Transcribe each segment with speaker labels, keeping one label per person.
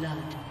Speaker 1: Blood.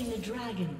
Speaker 1: Slain the dragon.